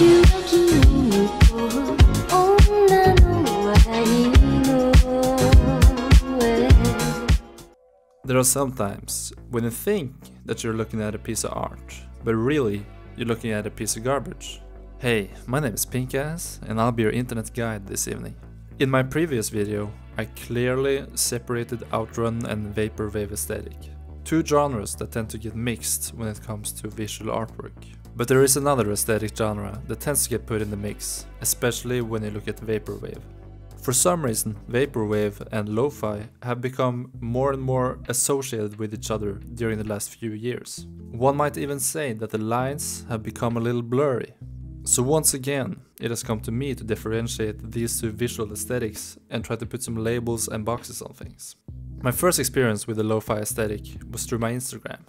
There are some times when you think that you're looking at a piece of art, but really you're looking at a piece of garbage. Hey, my name is Pinkas and I'll be your internet guide this evening. In my previous video, I clearly separated outrun and vaporwave aesthetic. Two genres that tend to get mixed when it comes to visual artwork. But there is another aesthetic genre that tends to get put in the mix, especially when you look at vaporwave. For some reason, vaporwave and lo-fi have become more and more associated with each other during the last few years. One might even say that the lines have become a little blurry. So once again, it has come to me to differentiate these two visual aesthetics and try to put some labels and boxes on things. My first experience with the lo-fi aesthetic was through my Instagram.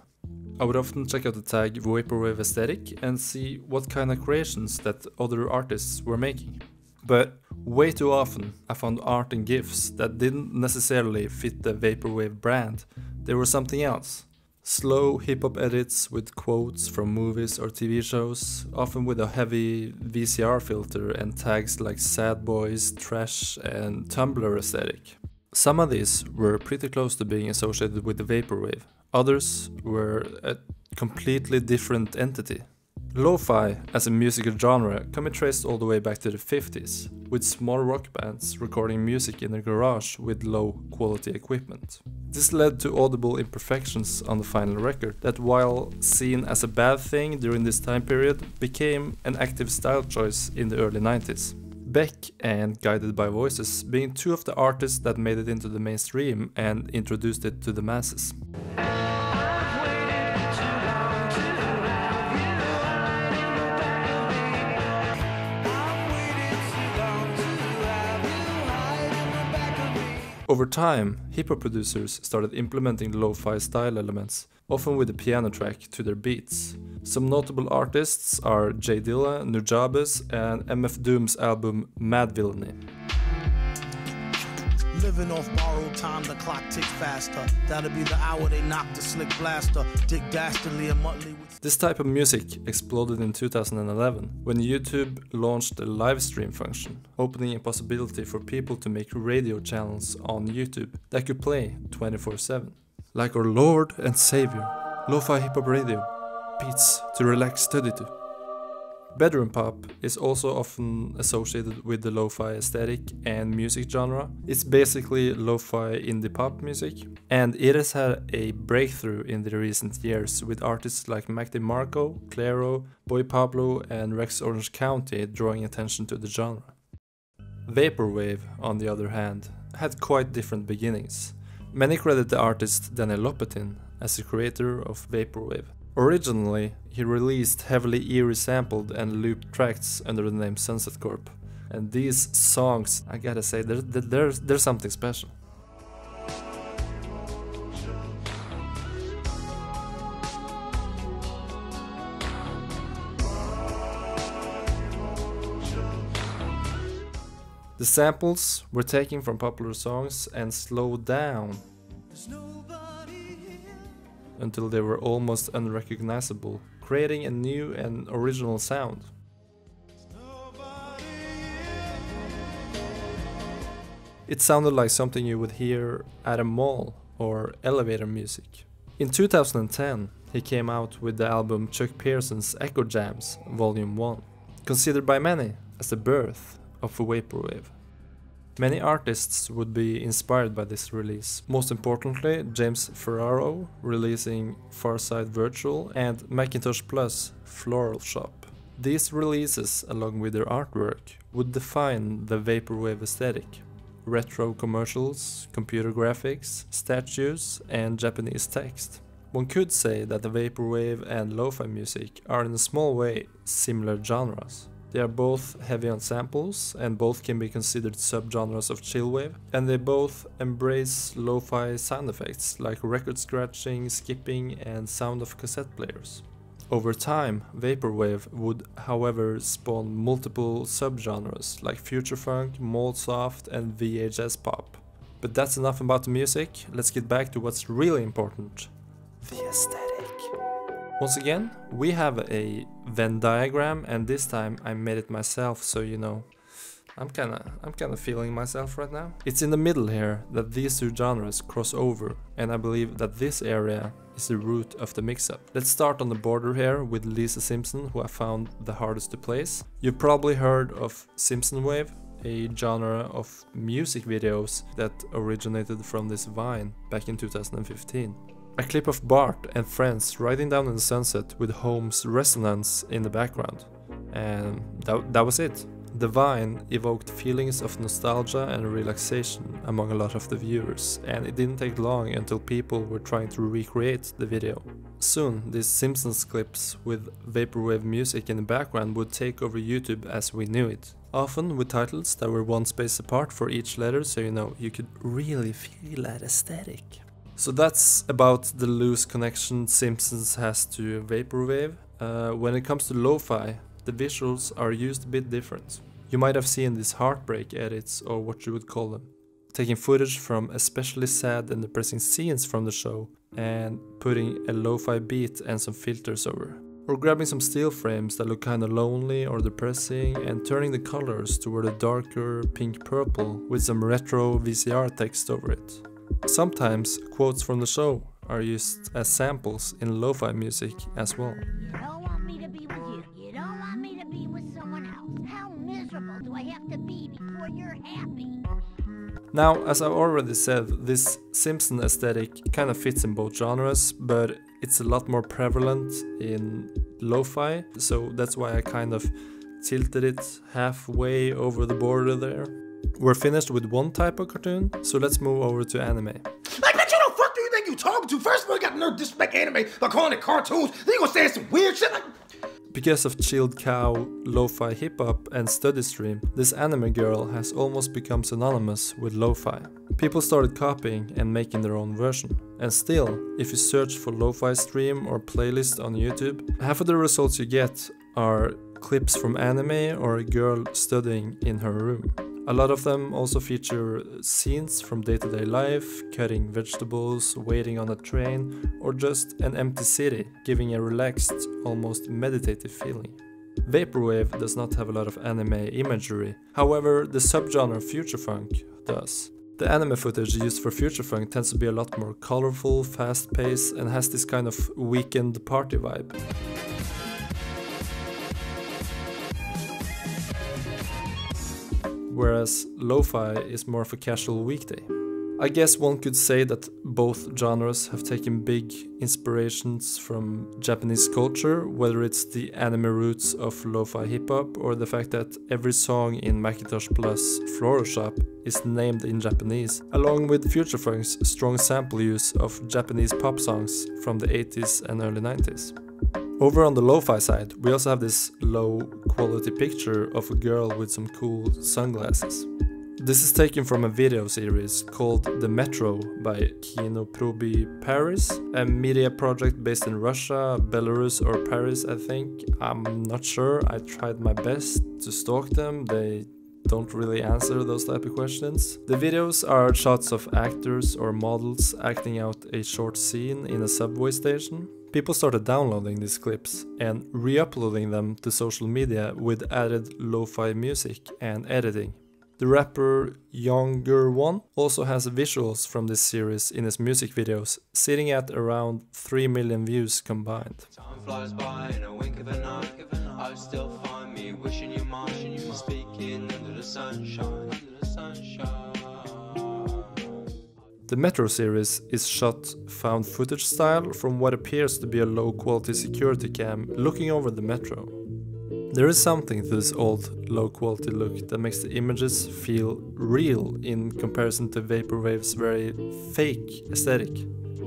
I would often check out the tag vaporwave aesthetic and see what kind of creations that other artists were making. But way too often I found art and GIFs that didn't necessarily fit the Vaporwave brand, they were something else. Slow hip hop edits with quotes from movies or TV shows, often with a heavy VCR filter and tags like sad boys, trash, and Tumblr aesthetic. Some of these were pretty close to being associated with the Vaporwave, others were a completely different entity. Lo-fi as a musical genre can be traced all the way back to the 50s, with small rock bands recording music in their garage with low quality equipment. This led to audible imperfections on the final record that while seen as a bad thing during this time period, became an active style choice in the early 90s. Beck and Guided by Voices being two of the artists that made it into the mainstream and introduced it to the masses. Over time, hip hop producers started implementing lo fi style elements, often with a piano track, to their beats. Some notable artists are J Dilla, Nujabes, and MF Doom's album Madvillainy. Living off borrowed time, the clock ticks faster. That'll be the hour they knock the slick blaster. Dick Dastardly and Muttley with This type of music exploded in 2011 when YouTube launched a live stream function, opening a possibility for people to make radio channels on YouTube that could play 24 7. Like our Lord and Savior, Lo Fi Hip Hop Radio, beats to relax study to. Bedroom pop is also often associated with the lo-fi aesthetic and music genre. It's basically lo-fi indie pop music, and it has had a breakthrough in the recent years with artists like Mac DeMarco, Clairo, Boy Pablo, and Rex Orange County drawing attention to the genre. Vaporwave, on the other hand, had quite different beginnings. Many credit the artist Daniel Lopatin as the creator of Vaporwave. Originally, he released heavily eerie sampled and looped tracks under the name Sunset Corp. And these songs, I gotta say, there's, there's, there's something special. The samples were taken from popular songs and slowed down until they were almost unrecognizable, creating a new and original sound. It sounded like something you would hear at a mall or elevator music. In 2010, he came out with the album Chuck Person's Echo Jams Volume 1, considered by many as the birth of vaporwave. Many artists would be inspired by this release, most importantly James Ferraro releasing Far Side Virtual and Macintosh Plus Floral Shop. These releases, along with their artwork, would define the vaporwave aesthetic. Retro commercials, computer graphics, statues, and Japanese text. One could say that the vaporwave and lo-fi music are in a small way similar genres. They are both heavy on samples and both can be considered subgenres of chillwave and they both embrace lo-fi sound effects like record scratching, skipping and sound of cassette players. Over time, vaporwave would however spawn multiple subgenres like future funk, soft and VHS pop. But that's enough about the music, let's get back to what's really important. The aesthetic. Once again, we have a Venn diagram and this time I made it myself so you know I'm kinda I'm kinda feeling myself right now. It's in the middle here that these two genres cross over and I believe that this area is the root of the mix-up. Let's start on the border here with Lisa Simpson who I found the hardest to place. You've probably heard of Simpson Wave, a genre of music videos that originated from this Vine back in 2015. A clip of Bart and friends riding down in the sunset with Home's resonance in the background. And that, that was it. The Vine evoked feelings of nostalgia and relaxation among a lot of the viewers, and it didn't take long until people were trying to recreate the video. Soon, these Simpsons clips with vaporwave music in the background would take over YouTube as we knew it. Often with titles that were one space apart for each letter, so you know you could really feel that aesthetic. So that's about the loose connection Simpsons has to Vaporwave. Uh, when it comes to lo-fi, the visuals are used a bit different. You might have seen these heartbreak edits or what you would call them. Taking footage from especially sad and depressing scenes from the show and putting a lo-fi beat and some filters over. Or grabbing some still frames that look kinda lonely or depressing and turning the colors toward a darker pink purple with some retro VCR text over it. Sometimes quotes from the show are used as samples in lo-fi music as well. You don't want me to be with you. You don't want me to be with someone else. How miserable do I have to be before you're happy? Now, as I've already said, this Simpson aesthetic kind of fits in both genres, but it's a lot more prevalent in lo-fi, so that's why I kind of tilted it halfway over the border there. We're finished with one type of cartoon, so let's move over to anime. Like, bitch, who the fuck do you think you talking to? First of all, you got nerve to disrespect anime by calling it cartoons. Then you gonna say some weird shit like. Because of ChilledCow, Lo-Fi Hip Hop and Study Stream, this anime girl has almost become synonymous with lo-fi. People started copying and making their own version. And still, if you search for lo-fi stream or playlist on YouTube, half of the results you get are clips from anime or a girl studying in her room. A lot of them also feature scenes from day-to-day life, cutting vegetables, waiting on a train, or just an empty city, giving a relaxed, almost meditative feeling. Vaporwave does not have a lot of anime imagery, however, the subgenre future funk does. The anime footage used for future funk tends to be a lot more colorful, fast-paced, and has this kind of weekend party vibe. Whereas lo-fi is more of a casual weekday. I guess one could say that both genres have taken big inspirations from Japanese culture, whether it's the anime roots of lo-fi hip-hop or the fact that every song in Macintosh Plus Floral Shop is named in Japanese, along with Future Funk's strong sample use of Japanese pop songs from the 80s and early 90s. Over on the lo-fi side, we also have this low quality picture of a girl with some cool sunglasses. This is taken from a video series called The Metro by Kino Probi Paris, a media project based in Russia, Belarus or Paris I think. I'm not sure, I tried my best to stalk them, they don't really answer those type of questions. The videos are shots of actors or models acting out a short scene in a subway station. People started downloading these clips and re-uploading them to social media with added lo-fi music and editing. The rapper Younger One also has visuals from this series in his music videos, sitting at around 3 million views combined. Time flies by in a wink of an eye. I still find me wishing you Martian, you speaking under the sunshine, under the sunshine. The Metro series is shot found footage style from what appears to be a low quality security cam looking over the metro. There is something to this old low quality look that makes the images feel real in comparison to Vaporwave's very fake aesthetic.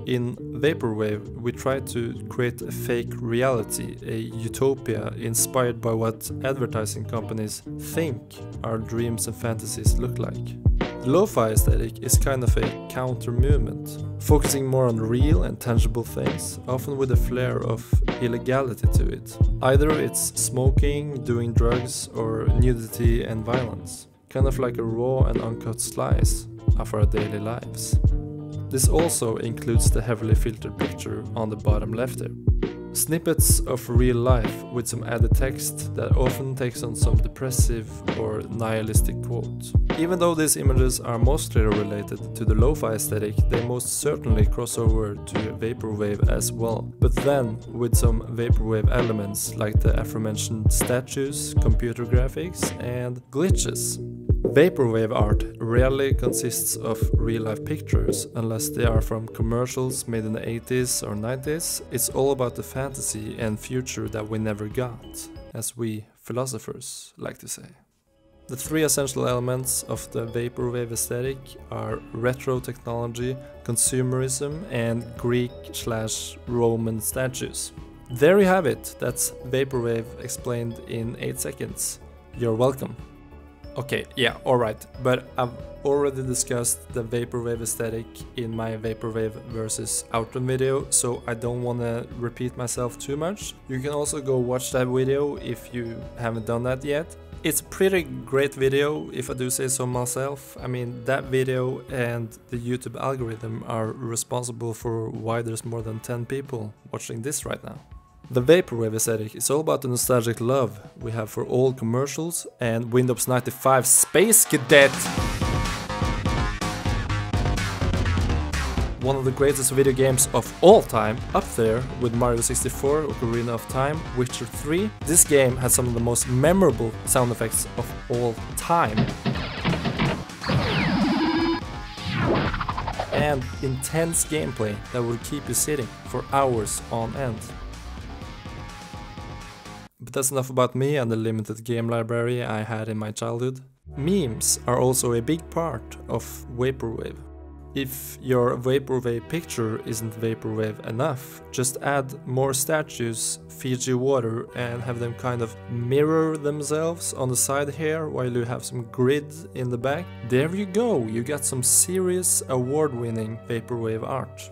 In Vaporwave, we try to create a fake reality, a utopia inspired by what advertising companies think our dreams and fantasies look like. Lo-fi aesthetic is kind of a counter movement, focusing more on real and tangible things, often with a flair of illegality to it. Either it's smoking, doing drugs, or nudity and violence, kind of like a raw and uncut slice of our daily lives. This also includes the heavily filtered picture on the bottom left there. Snippets of real life with some added text that often takes on some depressive or nihilistic quote. Even though these images are mostly related to the lo-fi aesthetic, they most certainly cross over to vaporwave as well. But then with some vaporwave elements like the aforementioned statues, computer graphics and glitches. Vaporwave art rarely consists of real life pictures unless they are from commercials made in the 80s or 90s. It's all about the fantasy and future that we never got, as we philosophers like to say. The three essential elements of the vaporwave aesthetic are retro technology, consumerism, and Greek slash Roman statues. There you have it, that's vaporwave explained in 8 seconds. You're welcome. Okay, yeah, alright, but I've already discussed the vaporwave aesthetic in my vaporwave versus Outrun video, so I don't want to repeat myself too much. You can also go watch that video if you haven't done that yet. It's a pretty great video, if I do say so myself. I mean, that video and the YouTube algorithm are responsible for why there's more than 10 people watching this right now. The Vaporwave aesthetic is all about the nostalgic love we have for old commercials and Windows 95 Space Cadet. One of the greatest video games of all time, up there with Mario 64, Ocarina of Time, Witcher 3. This game has some of the most memorable sound effects of all time. And intense gameplay that will keep you sitting for hours on end. That's enough about me and the limited game library I had in my childhood. Memes are also a big part of Vaporwave. If your Vaporwave picture isn't Vaporwave enough, just add more statues, Fiji water and have them kind of mirror themselves on the side here while you have some grid in the back. There you go, you got some serious award-winning Vaporwave art.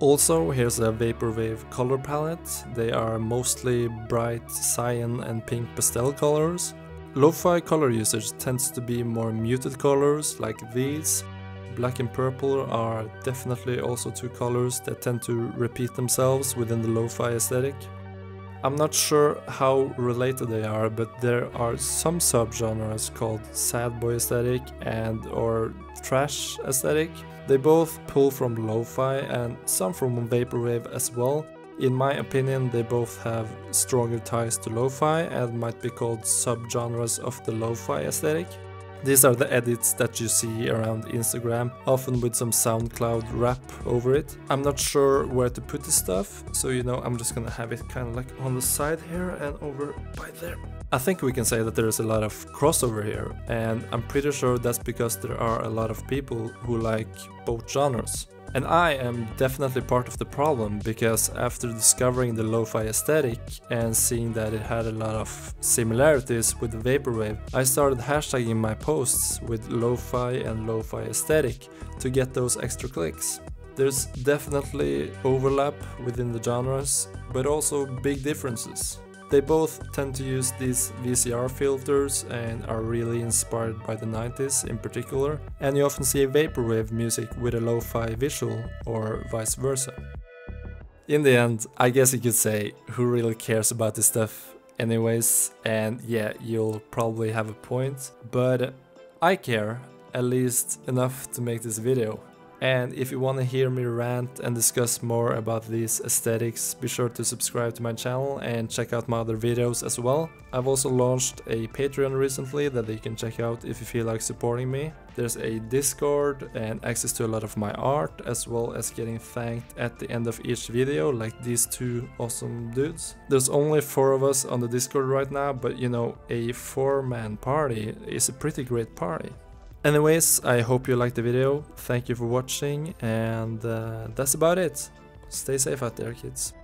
Also, here's a Vaporwave color palette. They are mostly bright cyan and pink pastel colors. Lo-fi color usage tends to be more muted colors like these. Black and purple are definitely also two colors that tend to repeat themselves within the lo-fi aesthetic. I'm not sure how related they are, but there are some subgenres called sad boy aesthetic and or trash aesthetic. They both pull from lo-fi and some from vaporwave as well. In my opinion, they both have stronger ties to lo-fi and might be called subgenres of the lo-fi aesthetic. These are the edits that you see around Instagram, often with some SoundCloud rap over it. I'm not sure where to put this stuff, so you know I'm just gonna have it kind of like on the side here and over by there. I think we can say that there is a lot of crossover here, and I'm pretty sure that's because there are a lot of people who like both genres. And I am definitely part of the problem because after discovering the lo-fi aesthetic and seeing that it had a lot of similarities with the vaporwave, I started hashtagging my posts with lo-fi and lo-fi aesthetic to get those extra clicks. There's definitely overlap within the genres, but also big differences. They both tend to use these VCR filters and are really inspired by the 90s in particular, and you often see vaporwave music with a lo-fi visual or vice versa. In the end, I guess you could say, who really cares about this stuff anyways, and yeah, you'll probably have a point, but I care, at least enough to make this video. And if you want to hear me rant and discuss more about these aesthetics, be sure to subscribe to my channel and check out my other videos as well. I've also launched a Patreon recently that you can check out if you feel like supporting me. There's a Discord and access to a lot of my art as well as getting thanked at the end of each video like these two awesome dudes. There's only four of us on the Discord right now but you know a four man party is a pretty great party. Anyways, I hope you liked the video, thank you for watching and uh, that's about it. Stay safe out there kids.